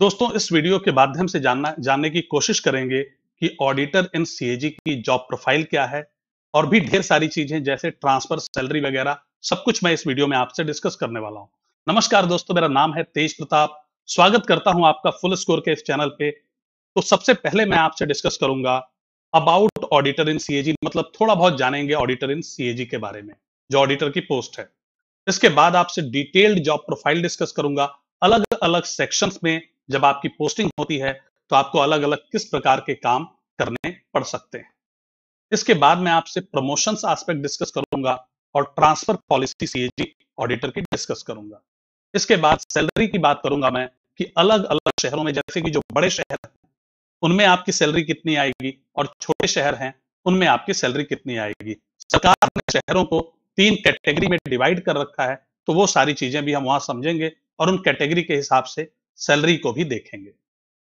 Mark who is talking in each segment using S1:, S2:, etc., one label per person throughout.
S1: दोस्तों, इस वीडियो के माध्यम से जानना, जानने की कोशिश करेंगे कि ऑडिटर इन सीएजी की जॉब प्रोफ़ाइल क्या है और भी ढेर सारी चीज़ें जैसे ट्रांसफ़र, सैलरी वगैरह, सब कुछ मैं इस वीडियो में आपसे डिस्कस करने वाला हूँ। नमस्कार दोस्तों, मेरा नाम है तेज प्रताप। स्वागत करता हूँ आपका फुल स्कोर के इस चैनल पे। तो सबसे पहले मैं आपसे डिस्कस करूँगा अबाउट ऑडिटर इन सीएजी मतलब थोड़ा बहुत जानेंगे ऑडिटर इन सीएजी के बारे में, जो ऑडिटर की पोस्ट है। इसके बाद आपसे डिटेल्ड जॉब प्रोफ़ाइल डिस्कस करूँगा अलग अलग सेक्शंस में जब आपकी पोस्टिंग होती है तो आपको अलग अलग किस प्रकार के काम करने पड़ सकते हैं। इसके बाद मैं आपसे प्रमोशन एस्पेक्ट डिस्कस करूँगा और ट्रांसफ़र पॉलिसी सीएजी ऑडिटर की डिस्कस करूँगा। इसके बाद सैलरी की बात करूँगा मैं कि अलग अलग शहरों में, जैसे कि जो बड़े शहर हैं, उनमें आपकी सैलरी कितनी आएगी और छोटे शहर हैं, उनमें आपकी सैलरी कितनी आएगी। सरकार ने शहरों को तीन कैटेगरी में डिवाइड कर रखा है तो वो सारी चीज़ें भी हम वहाँ समझेंगे और उन कैटेगरी के हिसाब से सैलरी को भी देखेंगे।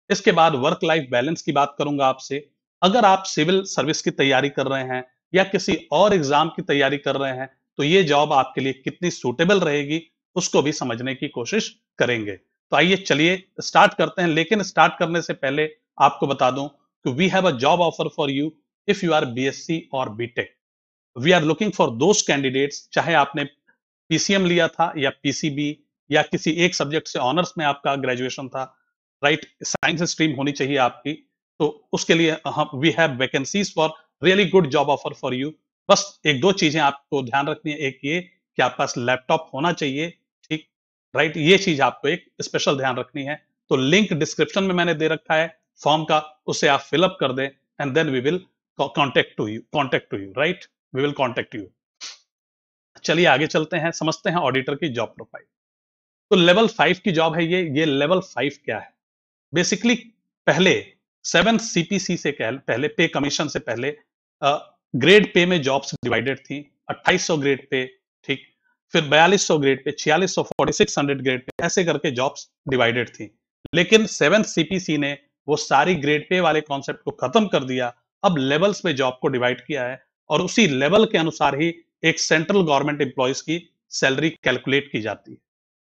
S1: इसके बाद वर्क लाइफ बैलेंस की बात करूँगा आपसे। अगर आप सिविल सर्विस की तैयारी कर रहे हैं या किसी और एग्ज़ाम की तैयारी कर रहे हैं तो ये जॉब आपके लिए कितनी सूटेबल रहेगी, उसको भी समझने की कोशिश करेंगे। तो आइए चलिए स्टार्ट करते हैं, लेकिन स्टार्ट करने से पहले आपको बता दूँ कि we have a job offer for you if you are BSc और BTech we are looking for those candidates चाहे आपने पीसीएम लिया था या पीसीबी या किसी एक सब्जेक्ट से ऑनर्स में आपका ग्रेजुएशन था राइट साइंस स्ट्रीम होनी चाहिए आपकी। तो उसके लिए हम we have vacancies for really good job offer for you बस एक दो चीज़ें आपको ध्यान रखनी है। एक ये कि आपके पास लैपटॉप होना चाहिए, ठीक? राइट ये चीज़ आपको एक स्पेशल ध्यान रखनी है। तो लिंक डिस्क्रिप्शन में मैंने दे रखा है फॉर्म का, उसे आप फिलअप कर दें and then we will contact to you contact to you right we will contact you चलिए आगे चलते हैं, समझते हैं ऑडिटर की जॉब प्रोफ़ाइल तो लेवल फाइव की जॉब है ये ये लेवल फाइव क्या है? बेसिकली पहले सेवन सीपीसी से पहले पे कमीशन से पहले ग्रेड पे में जॉब्स डिवाइडेड थी। 2800 ग्रेड पे ठीक? फिर 4200 ग्रेड पे 4600 4600 ग्रेड पे ऐसे करके जॉब्स डिवाइडेड थी। लेकिन सेवन सीपीसी ने वो सारी ग्रेड पे वाले कॉन्सेप्ट को खत्म कर दिया। अब लेवल्स में जॉब को डिवाइड किया है और उसी लेवल के अनुसार ही एक सेंट्रल गवर्नमेंट एम्प्लॉयज़ की सैलरी कैलकुलेट की जाती है।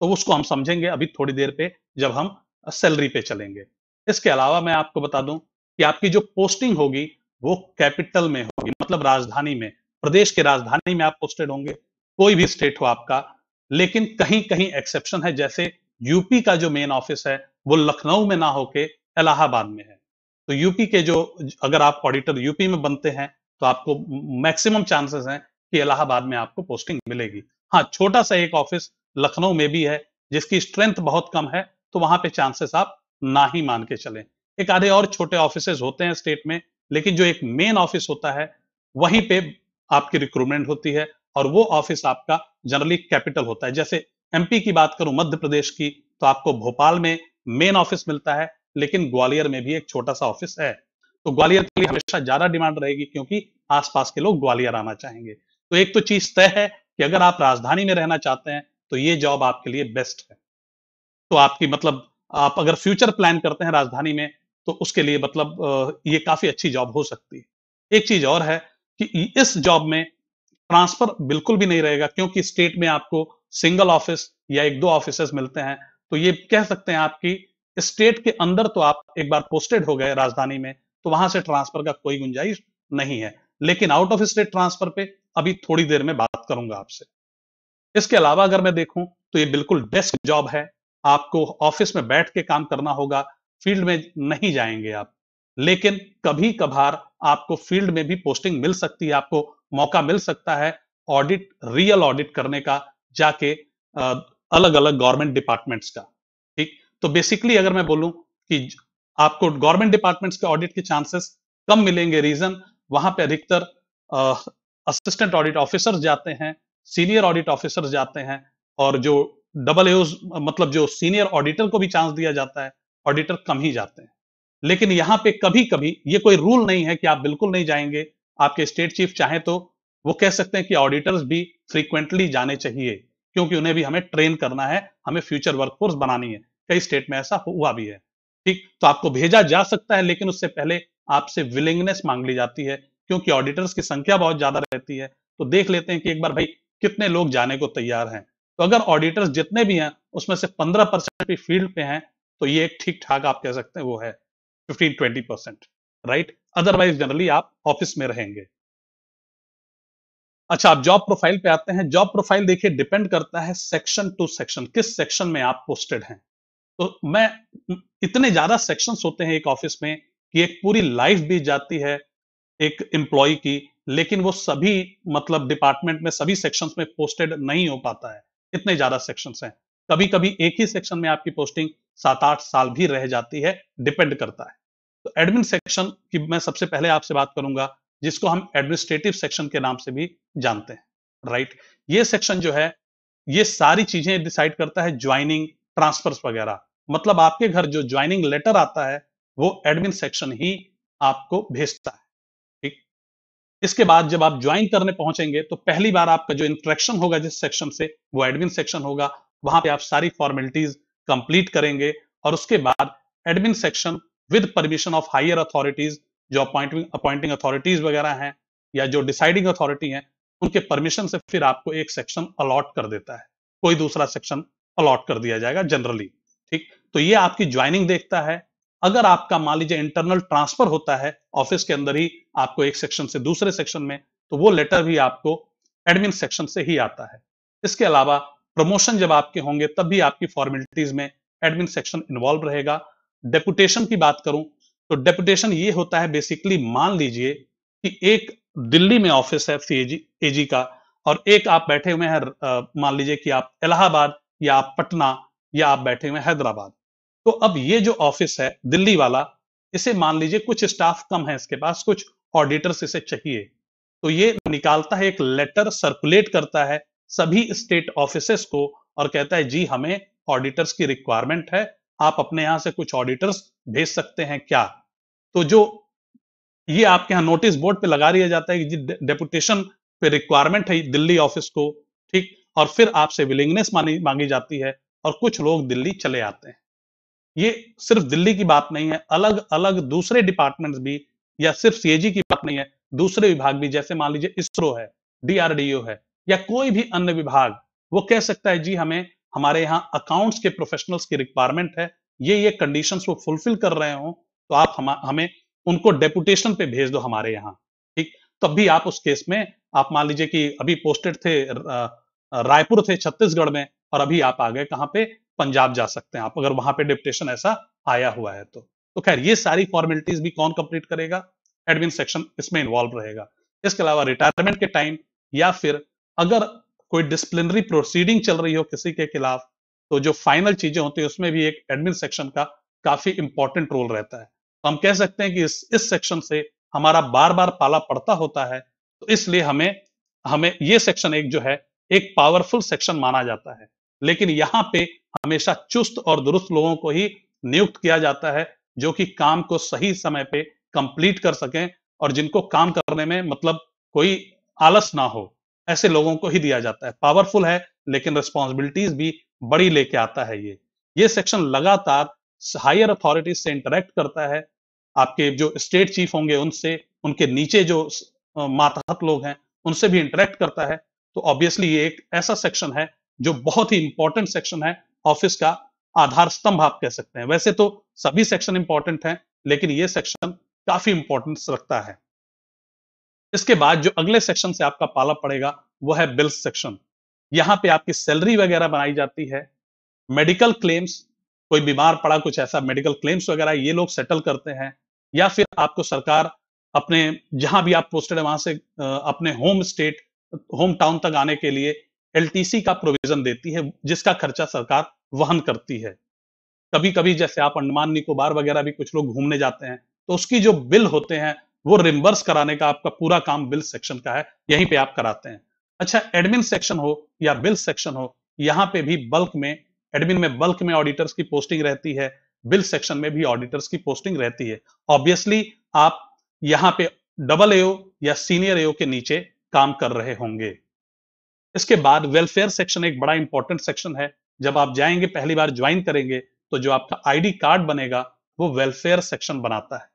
S1: तो उसको हम समझेंगे अभी थोड़ी देर पे जब हम सैलरी पे चलेंगे। इसके अलावा मैं आपको बता दूँ कि आपकी जो पोस्टिंग होगी, वो कैपिटल में होगी मतलब राजधानी में। प्रदेश के राजधानी में आप पोस्टेड होंगे, कोई भी स्टेट हो आपका। लेकिन कहीं कहीं एक्सेप्शन है, जैसे यूपी का जो मेन ऑफ़िस है, वो लखनऊ में ना होके इलाहाबाद में है। तो यूपी के जो, अगर आप ऑडिटर यूपी में बनते हैं तो आपको मैक्सिमम चांसेस हैं कि इलाहाबाद में आपको पोस्टिंग मिलेगी। हाँ छोटा सा एक ऑफ़िस लखनऊ में भी है, जिसकी स्ट्रेंथ बहुत कम है तो वहाँ पे चांसेस आप ना ही मान के चलें। एक आधे और छोटे ऑफ़िस होते हैं स्टेट में, लेकिन जो एक मेन ऑफ़िस होता है, वहीं पे आपकी रिक्रूटमेंट होती है और वो ऑफ़िस आपका जनरली कैपिटल होता है। जैसे एमपी की बात करूँ, मध्य प्रदेश की तो आपको भोपाल में मेन ऑफ़िस मिलता है, लेकिन ग्वालियर में भी एक छोटा सा ऑफ़िस है। तो ग्वालियर के लिए हमेशा ज़्यादा डिमांड रहेगी, क्योंकि आसपास के लोग ग्वालियर आना चाहेंगे। तो एक तो चीज़ तय है कि अगर आप राजधानी में रहना चाहते हैं तो ये जॉब आपके लिए बेस्ट है। तो आपकी मतलब आप अगर फ्यूचर प्लान करते हैं राजधानी में तो उसके लिए मतलब ये काफ़ी अच्छी जॉब हो सकती है। एक चीज़ और है कि इस जॉब में ट्रांसफ़र बिल्कुल भी नहीं रहेगा, क्योंकि स्टेट में आपको सिंगल ऑफ़िस या एक दो ऑफ़िस मिलते हैं। तो ये कह सकते हैं आपकी स्टेट के अंदर तो आप एक बार पोस्टेड हो गए राजधानी में तो वहाँ से ट्रांसफ़र का कोई गुंजाइश नहीं है। लेकिन आउट ऑफ़ स्टेट ट्रांसफ़र पे अभी थोड़ी देर में बात करूँगा आपसे। इसके अलावा अगर मैं देखूँ तो ये बिल्कुल डेस्क जॉब है। आपको ऑफ़िस में बैठ के काम करना होगा, फ़ील्ड में नहीं जाएँगे आप। लेकिन कभी कभार आपको फ़ील्ड में भी पोस्टिंग मिल सकती है, आपको मौका मिल सकता है ऑडिट, रियल ऑडिट करने का, जाके अलग अलग गवर्नमेंट डिपार्टमेंट्स का। ठीक? तो बेसिकली अगर मैं बोलूँ कि आपको गवर्नमेंट डिपार्टमेंट्स के ऑडिट के चांसेस कम मिलेंगे, रीजन वहाँ पे अधिकतर असिस्टेंट ऑडिट ऑफिसर जाते हैं सीनियर ऑडिट ऑफिसर जाते हैं और जो डबल एज मतलब जो सीनियर ऑडिटर को भी चांस दिया जाता है ऑडिटर कम ही जाते हैं। लेकिन यहाँ पे कभी कभी ये कोई रूल नहीं है कि आप बिल्कुल नहीं जाएँगे। आपके स्टेट चीफ चाहे तो वो कह सकते हैं कि ऑडिटर्स भी फ्रीक्वेंटली जाने चाहिए, क्योंकि उन्हें भी हमें ट्रेन करना है, हमें फ्यूचर वर्कफोर्स बनानी है। कई स्टेट में ऐसा हुआ भी है। ठीक? तो आपको भेजा जा सकता है, लेकिन उससे पहले आपसे विलिंगनेस मांग ली जाती है, क्योंकि ऑडिटर्स की संख्या बहुत ज़्यादा रहती है। तो देख लेते हैं कि एक बार भाई कितने लोग जाने को तैयार हैं। तो अगर ऑडिटर्स जितने भी हैं, उसमें से पंद्रह परसेंट भी फ़ील्ड पे हैं तो ये एक ठीक ठाक आप कह सकते हैं वो है fifteen twenty percent right otherwise generally आप ऑफ़िस में रहेंगे। अच्छा आप जॉब प्रोफ़ाइल पे आते हैं। जॉब प्रोफ़ाइल देखिए डिपेंड करता है सेक्शन टू सेक्शन किस सेक्शन में आप पोस्टेड हैं। तो मैं, इतने ज़्यादा सेक्शंस होते हैं एक ऑफ़िस में कि एक पूरी लाइफ बीत जाती है एक एम्प्लॉय की लेकिन वो सभी मतलब डिपार्टमेंट में सभी सेक्शंस में पोस्टेड नहीं हो पाता है। इतने ज़्यादा सेक्शंस हैं। कभी कभी एक ही सेक्शन में आपकी पोस्टिंग सात आठ साल भी रह जाती है डिपेंड करता है। तो एडमिन सेक्शन की मैं सबसे पहले आपसे बात करूँगा, जिसको हम एडमिनिस्ट्रेटिव सेक्शन के नाम से भी जानते हैं राइट ये सेक्शन जो है, ये सारी चीज़ें डिसाइड करता है ज्वाइनिंग ट्रांसफर्स वगैरह। मतलब आपके घर जो ज्वाइनिंग लेटर आता है, वो एडमिन सेक्शन ही आपको भेजता है। इसके बाद जब आप ज्वाइन करने पहुँचेंगे तो पहली बार आपका जो इंट्रेक्शन होगा जिस सेक्शन से, वो एडमिन सेक्शन होगा। वहाँ पे आप सारी फॉर्मेलिटीज कंप्लीट करेंगे और उसके बाद admin section with permission of higher authorities जो अपॉइंटिंग अपॉइंटिंग अथॉरिटीज वगैरह हैं, या जो डिसाइडिंग अथॉरिटी हैं, उनके परमिशन से फिर आपको एक सेक्शन अलॉट कर देता है। कोई दूसरा सेक्शन अलॉट कर दिया जाएगा जनरली ठीक? तो ये आपकी ज्वाइनिंग देखता है। अगर आपका मान लीजिए इंटरनल ट्रांसफ़र होता है ऑफ़िस के अंदर ही आपको एक सेक्शन से दूसरे सेक्शन में तो वो लेटर भी आपको एडमिन सेक्शन से ही आता है। इसके अलावा प्रमोशन जब आपके होंगे, तब भी आपकी फॉर्मेलिटीज में एडमिन सेक्शन इन्वॉल्व रहेगा। डेपुटेशन की बात करूँ तो डेपुटेशन ये होता है बेसिकली मान लीजिए कि एक दिल्ली में ऑफ़िस है सीएजी एजी का, और एक आप बैठे हुए हैं मान लीजिए कि आप इलाहाबाद या आप पटना या आप बैठे हुए हैदराबाद। तो अब ये जो ऑफ़िस है, दिल्ली वाला, इसे मान लीजिए कुछ स्टाफ कम है इसके पास, कुछ ऑडिटर्स इसे चाहिए। तो ये निकालता है, एक लेटर सर्कुलेट करता है सभी स्टेट ऑफ़िस को और कहता है, जी, हमें ऑडिटर्स की रिक्वायरमेंट है, आप अपने यहाँ से कुछ ऑडिटर्स भेज सकते हैं क्या? तो जो ये आपके यहाँ नोटिस बोर्ड पे लगा दिया जाता है कि जी डेपुटेशन पे रिक्वायरमेंट है दिल्ली ऑफ़िस को, ठीक? और फिर आपसे विलिंगनेस मांगी जाती है और कुछ लोग दिल्ली चले आते हैं। ये सिर्फ़ दिल्ली की बात नहीं है अलग अलग दूसरे डिपार्टमेंट्स भी, या सिर्फ़ सीएजी की बात नहीं है, दूसरे विभाग भी, जैसे मान लीजिए इसरो है डीआरडीओ है, या कोई भी अन्य विभाग, वो कह सकता है, जी, हमें, हमारे यहाँ अकाउंट्स के प्रोफेशनल्स की रिक्वायरमेंट है, ये ये कंडीशन वो फुलफिल कर रहे हो तो आप हम, हमें उनको डेपुटेशन पे भेज दो हमारे यहाँ। ठीक? तब भी आप उस केस में, आप मान लीजिए कि अभी पोस्टेड थे रायपुर थे छत्तीसगढ़ में, और अभी आप आ गए कहाँ पे? पंजाब जा सकते हैं आप, अगर वहाँ पे डिप्टेशन ऐसा आया हुआ है तो। तो खैर, ये सारी फॉर्मेलिटीज भी कौन कंप्लीट करेगा? एडमिन सेक्शन इसमें इन्वॉल्व रहेगा। इसके अलावा रिटायरमेंट के टाइम या फिर अगर कोई डिसिप्लिनरी प्रोसीडिंग चल रही हो किसी के खिलाफ तो जो फाइनल चीज़ें होती है, उसमें भी एक एडमिन सेक्शन का काफ़ी इंपॉर्टेंट रोल रहता है। तो हम कह सकते हैं कि इस इस सेक्शन से हमारा बार बार पाला पड़ता होता है तो इसलिए हमें हमें ये सेक्शन एक जो है, एक पावरफुल सेक्शन माना जाता है। लेकिन यहाँ पे हमेशा चुस्त और दुरुस्त लोगों को ही नियुक्त किया जाता है, जो कि काम को सही समय पे कंप्लीट कर सकें और जिनको काम करने में मतलब कोई आलस ना हो, ऐसे लोगों को ही दिया जाता है। पावरफुल है, लेकिन रिस्पॉन्सिबिलिटीज भी बड़ी लेके आता है ये। ये सेक्शन लगातार हायर अथॉरिटीज से इंटरेक्ट करता है। आपके जो स्टेट चीफ होंगे उनसे, उनके नीचे जो मातहत लोग हैं, उनसे भी इंटरेक्ट करता है। तो ऑब्वियसली ये एक ऐसा सेक्शन है, जो बहुत ही इंपॉर्टेंट सेक्शन है ऑफ़िस का आधार स्तंभ आप कह सकते हैं। वैसे तो सभी सेक्शन इंपॉर्टेंट हैं, लेकिन ये सेक्शन काफ़ी इंपॉर्टेंस रखता है। इसके बाद जो अगले सेक्शन से आपका पाला पड़ेगा, वो है बिल्स सेक्शन यहाँ पे आपकी सैलरी वगैरह बनाई जाती है। मेडिकल क्लेम्स कोई बीमार पड़ा, कुछ ऐसा मेडिकल क्लेम्स वगैरह, ये लोग सेटल करते हैं। या फिर आपको सरकार अपने, जहाँ भी आप पोस्टेड है, वहाँ से अपने होम स्टेट होम टाउन तक आने के लिए एलटीसी का प्रोविज़न देती है, जिसका खर्चा सरकार वहन करती है। कभी कभी जैसे आप अंडमान निकोबार वगैरह भी कुछ लोग घूमने जाते हैं तो उसकी जो बिल होते हैं, वो रिम्बर्स कराने का आपका पूरा काम बिल सेक्शन का है, यहीं पे आप कराते हैं। अच्छा एडमिन सेक्शन हो या बिल सेक्शन हो, यहाँ पे भी बल्क में एडमिन में बल्क में ऑडिटर्स की पोस्टिंग रहती है बिल सेक्शन में भी ऑडिटर्स की पोस्टिंग रहती है। ऑब्वियसली आप यहाँ पे डबल एओ या सीनियर एओ के नीचे काम कर रहे होंगे। इसके बाद वेलफेयर सेक्शन एक बड़ा इंपॉर्टेंट सेक्शन है। जब आप जाएँगे, पहली बार ज्वाइन करेंगे तो जो आपका आईडी कार्ड बनेगा, वो वेलफेयर सेक्शन बनाता है।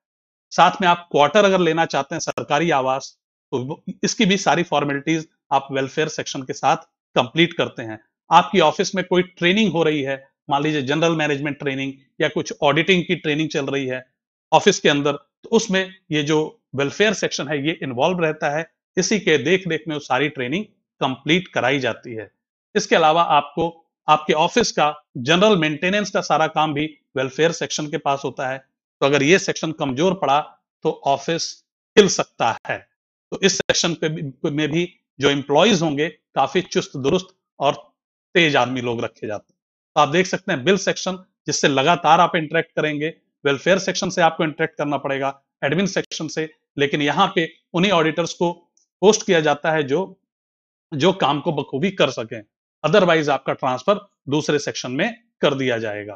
S1: साथ में आप क्वार्टर अगर लेना चाहते हैं, सरकारी आवास तो इसकी भी सारी फॉर्मेलिटीज आप वेलफेयर सेक्शन के साथ कंप्लीट करते हैं। आपकी ऑफ़िस में कोई ट्रेनिंग हो रही है, मान लीजिए जनरल मैनेजमेंट ट्रेनिंग या कुछ ऑडिटिंग की ट्रेनिंग चल रही है ऑफ़िस के अंदर तो उसमें ये जो वेलफेयर सेक्शन है, ये इन्वॉल्व रहता है। इसी के देख रेख में वो सारी ट्रेनिंग कंप्लीट कराई जाती है। इसके अलावा आपको आपके ऑफ़िस का जनरल मेंटेनेंस का सारा काम भी वेलफेयर सेक्शन के पास होता है। तो अगर ये सेक्शन कमज़ोर पड़ा तो ऑफ़िस हिल सकता है। तो इस सेक्शन पे भी, में भी जो एम्प्लॉयज़ होंगे काफ़ी चुस्त दुरुस्त और तेज आदमी लोग रखे जाते हैं। तो आप देख सकते हैं बिल सेक्शन जिससे लगातार आप इंटरेक्ट करेंगे वेलफेयर सेक्शन से आपको इंटरेक्ट करना पड़ेगा एडमिन सेक्शन से। लेकिन यहाँ पे उन्हीं ऑडिटर्स को पोस्ट किया जाता है जो जो काम को बखूबी कर सकें अदरवाइज़ आपका ट्रांसफ़र दूसरे सेक्शन में कर दिया जाएगा।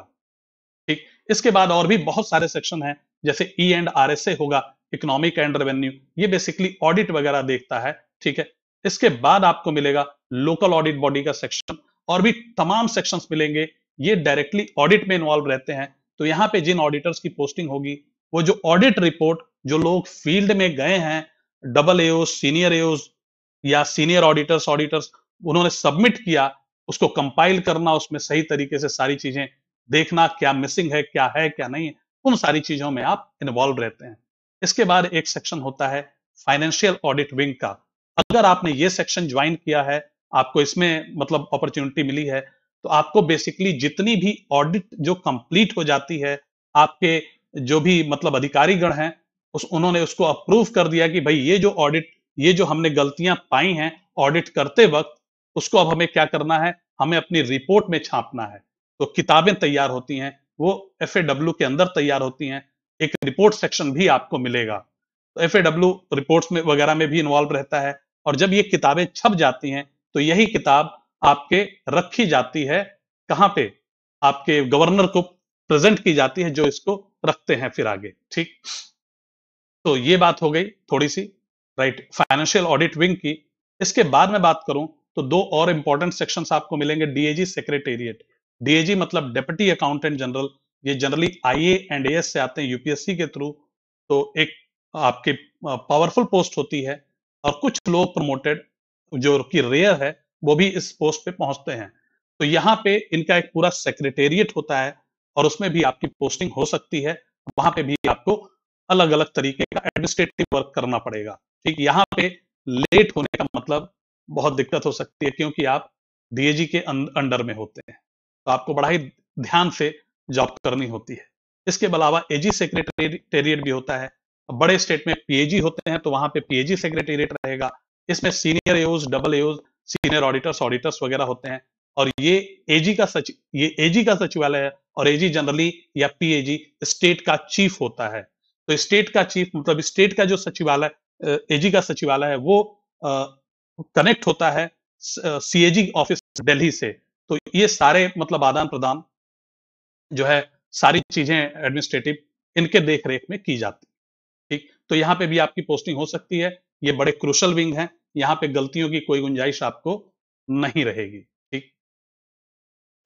S1: ठीक? इसके बाद और भी बहुत सारे सेक्शन हैं, जैसे E and R S A होगा इकोनॉमिक एंड रेवेन्यू ये बेसिकली ऑडिट वगैरह देखता है, ठीक है? इसके बाद आपको मिलेगा लोकल ऑडिट बॉडी का सेक्शन और भी तमाम सेक्शन मिलेंगे, ये डायरेक्टली ऑडिट में इन्वॉल्व रहते हैं। तो यहाँ पे जिन ऑडिटर्स की पोस्टिंग होगी, वो जो ऑडिट रिपोर्ट जो लोग फ़ील्ड में गए हैं डबल एओ सीनियर एओ या सीनियर ऑडिटर्स ऑडिटर्स उन्होंने सबमिट किया, उसको कंपाइल करना, उसमें सही तरीके से सारी चीज़ें देखना, क्या मिसिंग है, क्या है, क्या नहीं है, उन सारी चीज़ों में आप इन्वॉल्व रहते हैं। इसके बाद एक सेक्शन होता है फाइनेंशियल ऑडिट विंग का। अगर आपने ये सेक्शन ज्वाइन किया है, आपको इसमें मतलब अपॉर्चुनिटी मिली है तो आपको बेसिकली जितनी भी ऑडिट जो कंप्लीट हो जाती है, आपके जो भी मतलब अधिकारी गण हैं, उस, उन्होंने उसको अप्रूव कर दिया कि भाई ये जो ऑडिट ये जो हमने गलतियाँ पाई हैं ऑडिट करते वक्त, उसको अब हमें क्या करना है? हमें अपनी रिपोर्ट में छापना है। तो किताबें तैयार होती हैं, वो एफएडब्ल्यू के अंदर तैयार होती हैं, एक रिपोर्ट सेक्शन भी आपको मिलेगा। तो एफ़ रिपोर्ट्स में वगैरह में भी इन्वॉल्व रहता है, और जब ये किताबें छप जाती हैं तो यही किताब आपके रखी जाती है, कहाँ पे? आपके गवर्नर को प्रेजेंट की जाती है, जो इसको रखते हैं फिर आगे, ठीक? तो ये बात हो गई थोड़ी सी। राइट, फाइनेंशियल ऑडिट विंग की। इसके बाद में बात करूँ तो दो और इंपॉर्टेंट सेक्शंस आपको मिलेंगे डीएजी सेक्रेटेरिएट डीएजी मतलब डेप्यूटी अकाउंटेंट जनरल ये जनरली आईए एंड एएस से आते हैं यूपीएससी के थ्रू तो एक आपके पावरफुल पोस्ट होती है। और कुछ लोग प्रमोटेड जो कि रेयर है, वो भी इस पोस्ट पे पहुँचते हैं। तो यहाँ पे इनका एक पूरा सेक्रेटेरिएट होता है, और उसमें भी आपकी पोस्टिंग हो सकती है। वहाँ पे भी आपको अलग अलग तरीके का एडमिनिस्ट्रेटिव वर्क करना पड़ेगा। ठीक, यहाँ पे लेट होने का मतलब बहुत दिक्कत हो सकती है क्योंकि आप डीएजी के अंडर में होते हैं। तो आपको बड़ा ही ध्यान से जॉब करनी होती है। इसके अलावा एजी सेक्रेटेरिएट भी होता है। बड़े स्टेट में पीएजी होते हैं तो वहाँ पे पीएजी सेक्रेटेरिएट रहेगा। इसमें senior AOs double AOs senior auditors auditors वगैरह होते हैं। और ये एजी का सचिव ये एजी का सचिवालय है और एजी जनरली या पीएजी स्टेट का चीफ होता है। तो स्टेट का चीफ मतलब स्टेट का जो सचिवालय एजी का सचिवालय है, वो कनेक्ट होता है सीएजी ऑफ़िस दिल्ली से। तो ये सारे मतलब आदान प्रदान जो है, सारी चीज़ें एडमिनिस्ट्रेटिव इनके देख रेख में की जाती ठीक? तो यहाँ पे भी आपकी पोस्टिंग हो सकती है। ये बड़े क्रुशल विंग हैं। यहाँ पे गलतियों की कोई गुंजाइश आपको नहीं रहेगी। ठीक?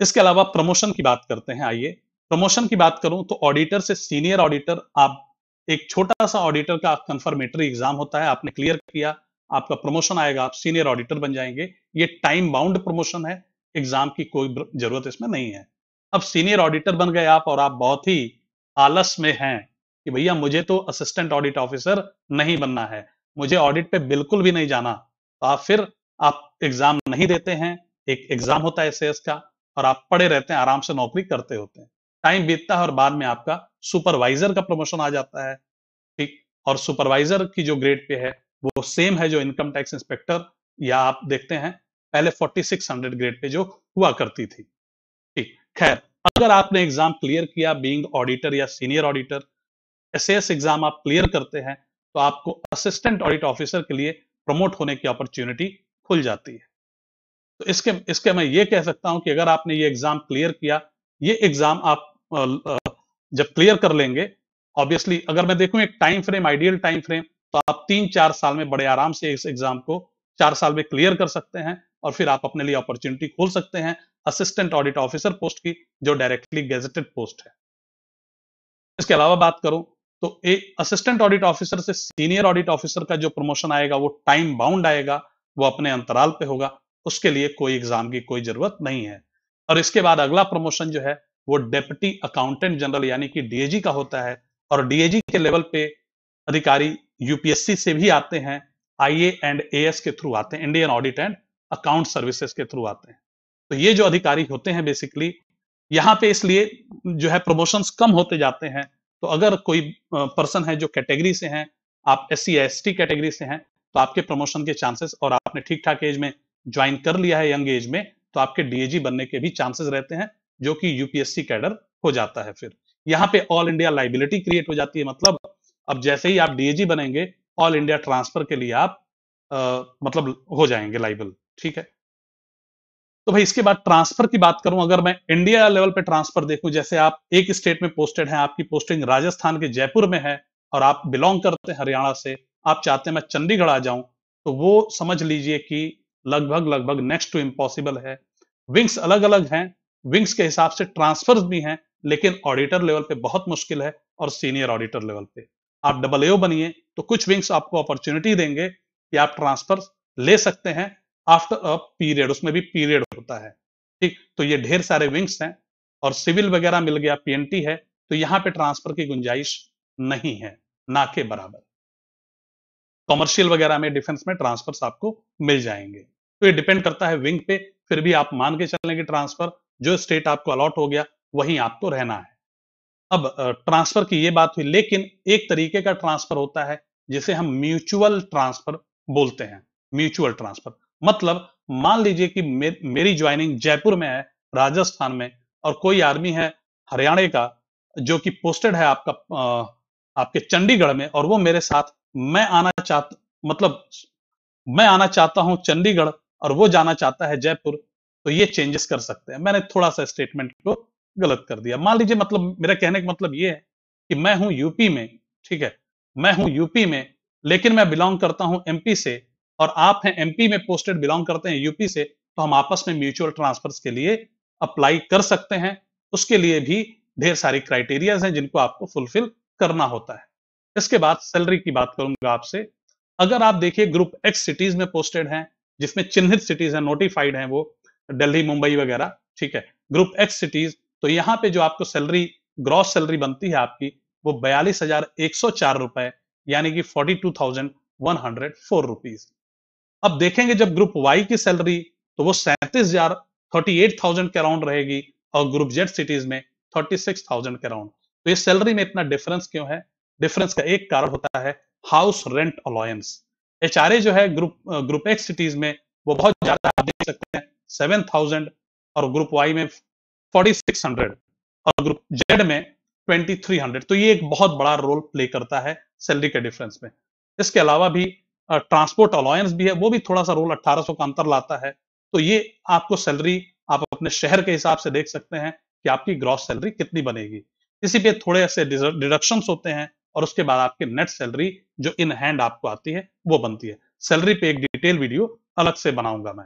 S1: इसके अलावा प्रमोशन की बात करते हैं, आइए। प्रमोशन की बात करूँ तो ऑडिटर से सीनियर ऑडिटर आप एक छोटा सा ऑडिटर का कंफर्मेटरी एग्ज़ाम होता है, आपने क्लियर किया, आपका प्रमोशन आएगा, आप सीनियर ऑडिटर बन जाएँगे। ये टाइम बाउंड प्रमोशन है एग्ज़ाम की कोई ज़रूरत इसमें नहीं है। अब सीनियर ऑडिटर बन गए आप और आप बहुत ही आलस में हैं कि भैया मुझे तो असिस्टेंट ऑडिट ऑफिसर नहीं बनना है। मुझे ऑडिट पे बिल्कुल भी नहीं जाना। तो आप फिर, आप एग्ज़ाम नहीं देते हैं, एक एग्ज़ाम होता है एस का और आप पढ़े रहते हैं, आराम से नौकरी करते होते हैं। टाइम बीतता है और बाद में आपका सुपरवाइजर का प्रमोशन आ जाता है। ठीक? और सुपरवाइजर की जो ग्रेड पे है, वो सेम है जो इनकम टैक्स इंस्पेक्टर या आप देखते हैं, पहले 4600 ग्रेड पे जो हुआ करती थी। ठीक? खैर, अगर आपने एग्ज़ाम क्लियर किया बीइंग ऑडिटर या सीनियर ऑडिटर एस एग्ज़ाम आप क्लियर करते हैं तो आपको असिस्टेंट ऑडिट ऑफिसर के लिए प्रमोट होने की अपॉर्चुनिटी खुल जाती है। तो इसके इसके मैं ये कह सकता हूँ कि अगर आपने ये एग्ज़ाम क्लियर किया ये एग्ज़ाम आप जब क्लियर कर लेंगे ऑब्वियसली अगर मैं देखूँ एक time frame ideal time frame तो आप तीन चार साल में बड़े आराम से इस एग्ज़ाम को चार साल में क्लियर कर सकते हैं और फिर आप अपने लिए अपॉर्चुनिटी खोल सकते हैं असिस्टेंट ऑडिट ऑफिसर पोस्ट की, जो डायरेक्टली गेजेटेड पोस्ट है। इसके अलावा बात करूँ तो एक असिस्टेंट ऑडिट ऑफिसर से सीनियर ऑडिट ऑफिसर का जो प्रमोशन आएगा, वो टाइम बाउंड आएगा, वो अपने अंतराल पे होगा, उसके लिए कोई एग्ज़ाम की कोई ज़रूरत नहीं है। और इसके बाद अगला प्रमोशन जो है, वो डेप्टी अकाउंटेंट जनरल यानी कि डीएजी का होता है। और डीएजी के लेवल पे अधिकारी यूपीएससी से भी आते हैं आईए एंड एएस के थ्रू आते हैं Indian audit and account services के थ्रू आते हैं। तो ये जो अधिकारी होते हैं बेसिकली यहाँ पे इसलिए जो है प्रमोशंस कम होते जाते हैं। तो अगर कोई पर्सन है जो कैटेगरी से हैं, आप S C S T category से हैं तो आपके प्रमोशन के चांसेस और आपने ठीक ठाक एज में ज्वाइन कर लिया है यंग एज में तो आपके डीएजी बनने के भी चांसेस रहते हैं जो कि यूपीएससी कैडर हो जाता है फिर। यहाँ पे ऑल इंडिया लाइबिलिटी क्रिएट हो जाती है मतलब अब जैसे ही आप डीएजी बनेंगे ऑल इंडिया ट्रांसफ़र के लिए आप आ, मतलब हो जाएँगे लाइबल ठीक है? तो भाई इसके बाद ट्रांसफ़र की बात करूँ अगर मैं इंडिया लेवल पे ट्रांसफ़र देखूँ जैसे आप एक स्टेट में पोस्टेड हैं आपकी पोस्टिंग राजस्थान के जयपुर में है और आप बिलोंग करते हैं हरियाणा से आप चाहते हैं मैं चंडीगढ़ आ जाऊँ तो वो समझ लीजिए कि लगभग लगभग नेक्स्ट टू इम्पॉसिबल है। विंग्स अलग अलग हैं विंग्स के हिसाब से ट्रांसफ़र भी हैं, लेकिन ऑडिटर लेवल पे बहुत मुश्किल है और सीनियर ऑडिटर लेवल पे। आप डबल एओ बनिए तो कुछ विंग्स आपको अपॉर्चुनिटी देंगे कि आप ट्रांसफ़र ले सकते हैं आफ्टर अ पीरियड उसमें भी पीरियड होता है। ठीक तो ये ढेर सारे विंग्स हैं और सिविल वगैरह मिल गया पीएनटी है तो यहाँ पे ट्रांसफ़र की गुंजाइश नहीं है, ना के बराबर। कॉमर्शियल वगैरह में डिफेंस में ट्रांसफ़र आपको मिल जाएँगे। तो ये डिपेंड करता है विंग पे फिर भी आप मान के चलने की ट्रांसफ़र जो स्टेट आपको अलॉट हो गया वहीं आपको रहना है। अब ट्रांसफ़र की ये बात हुई लेकिन एक तरीके का ट्रांसफ़र होता है जिसे हम म्यूचुअल ट्रांसफ़र बोलते हैं म्यूचुअल ट्रांसफ़र मतलब मान लीजिए कि मे, मेरी ज्वाइनिंग जयपुर में है राजस्थान में और कोई आर्मी है हरियाणा का जो कि पोस्टेड है आपका आपके चंडीगढ़ में और वो मेरे साथ मैं आना चाहता मतलब मैं आना चाहता हूँ चंडीगढ़ और वो जाना चाहता है जयपुर तो ये चेंजेस कर सकते हैं। मैंने थोड़ा सा स्टेटमेंट को गलत कर दिया। मान लीजिए मतलब मेरा कहने का मतलब ये है कि मैं हूँ यूपी में, ठीक है? मैं हूँ यूपी में, लेकिन मैं बिलोंग करता हूँ एमपी से और आप हैं एमपी में पोस्टेड बिलोंग करते हैं यूपी से तो हम आपस में म्यूचुअल ट्रांसफ़र के लिए अप्लाई कर सकते हैं। उसके लिए भी ढेर सारी क्राइटेरियाज हैं जिनको आपको फुलफिल करना होता है। इसके बाद सैलरी की बात करूँगा आपसे। अगर आप देखिए ग्रुप एक्स सिटीज़ में पोस्टेड हैं, जिसमें चिन्हित सिटीज़ हैं नोटिफाइड हैं वो, दिल्ली, मुंबई वगैरह, ठीक है ग्रुप एक्स सिटीज़ तो यहाँ पे जो आपको सैलरी ग्रॉस सैलरी बनती है आपकी, वो बयालीस हज़ार एक सौ चार रुपए, यानी कि forty two thousand one hundred four rupees अब देखेंगे जब ग्रुप वाई की सैलरी तो वो सैंतीस हज़ार थर्टी एट थाउज़ेंड के अराउंड रहेगी, और ग्रुप जेड सिटीज़ में थर्टी सिक्स थाउज़ेंड के अराउंड तो इस सैलरी में इतना डिफरेंस क्यों है? डिफरेंस का एक कारण होता है हाउस रेंट अलायंस एच जो है ग्रुप ग्रुप एक्स सिटीज़ में वो बहुत ज़्यादा आप देख सकते हैं सेवन थाउज़ेंड और ग्रुप वाई में फोर्टी सिक्स हंड्रेड और ग्रुप जेड में ट्वेंटी थ्री हंड्रेड तो ये एक बहुत बड़ा रोल प्ले करता है सैलरी के डिफरेंस में। इसके अलावा भी ट्रांसपोर्ट अलायंस भी है, वो भी थोड़ा सा रोल 1800 का अंतर लाता है। तो ये आपको सैलरी आप अपने शहर के हिसाब से देख सकते हैं कि आपकी ग्रॉस सैलरी कितनी बनेगी। इसी पे थोड़े ऐसे डिडक्शन होते हैं। और उसके बाद आपकी नेट सैलरी जो इन हैंड आपको आती है, वो बनती है। सैलरी पे एक डिटेल वीडियो अलग से बनाऊँगा मैं।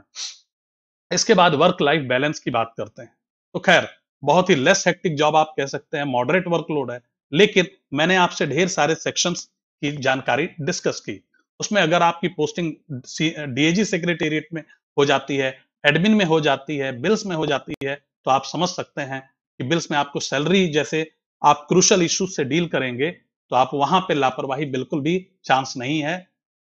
S1: इसके बाद वर्क लाइफ बैलेंस की बात करते हैं। तो खैर, बहुत ही लेस हेक्टिक जॉब आप कह सकते हैं मॉडरेट वर्कलोड है, लेकिन मैंने आपसे ढेर सारे सेक्शंस की जानकारी डिस्कस की। उसमें अगर आपकी पोस्टिंग डीएजी सेक्रेटेरिएट में हो जाती है एडमिन में हो जाती है बिल्स में हो जाती है तो आप समझ सकते हैं कि बिल्स में आपको सैलरी जैसे आप क्रूशल इश्यूज़ से डील करेंगे तो आप वहाँ पे लापरवाही बिल्कुल भी चांस नहीं है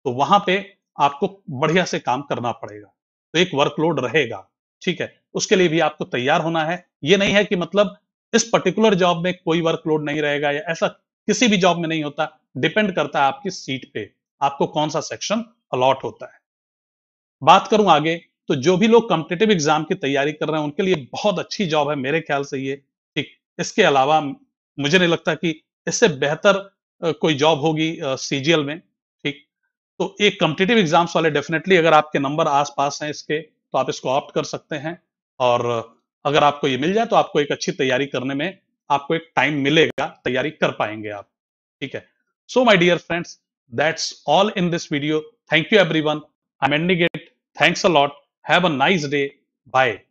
S1: तो वहाँ पे आपको बढ़िया से काम करना पड़ेगा। तो एक वर्कलोड रहेगा, ठीक है? उसके लिए भी आपको तैयार होना है। ये नहीं है कि मतलब इस पर्टिकुलर जॉब में कोई वर्कलोड नहीं रहेगा या ऐसा किसी भी जॉब में नहीं होता। डिपेंड करता है आपकी सीट पे। आपको कौन सा सेक्शन अलॉट होता है। बात करूँ आगे तो जो भी लोग कॉम्पिटेटिव एग्ज़ाम की तैयारी कर रहे हैं, उनके लिए बहुत अच्छी जॉब है मेरे ख्याल से ये, ठीक? इसके अलावा मुझे नहीं लगता कि इससे बेहतर कोई जॉब होगी सीजीएल में, ठीक तो एक कॉम्पिटेटिव एग्ज़ाम्स वाले डेफिनेटली अगर आपके नंबर आसपास हैं इसके तो आप इसको ऑप्ट कर सकते हैं और अगर आपको ये मिल जाए तो आपको एक अच्छी तैयारी करने में आपको एक टाइम मिलेगा, तैयारी कर पाएँगे आप, ठीक है so my dear friends That's all in this video. Thank you, everyone. I'm ending it. Thanks a lot. Have a nice day. Bye.